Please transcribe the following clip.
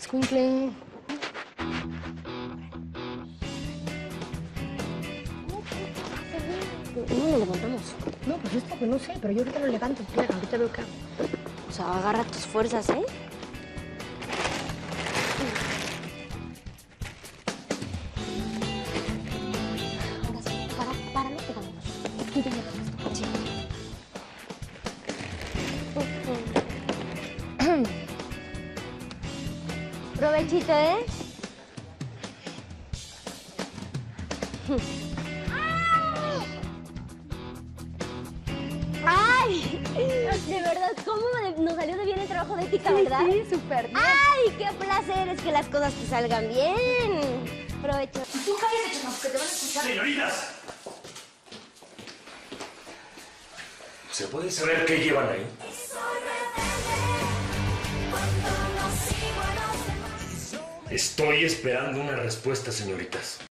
Escuincle. ¿Cómo lo levantamos? No, pues esto que no sé, pero yo ahorita lo levanto. Espera, ahorita veo hago. O sea, agarra tus fuerzas, ¿eh? Provechito, ¿eh? ¡Ay! De verdad, ¿cómo nos salió de bien el trabajo de ética, verdad? Sí, súper bien. ¡Ay, qué placer! Es que las cosas te salgan bien. Provecho. Tú cállate, chamaco, que te van a escuchar. ¡Señoritas! ¿Se puede saber qué llevan ahí? Estoy esperando una respuesta, señoritas.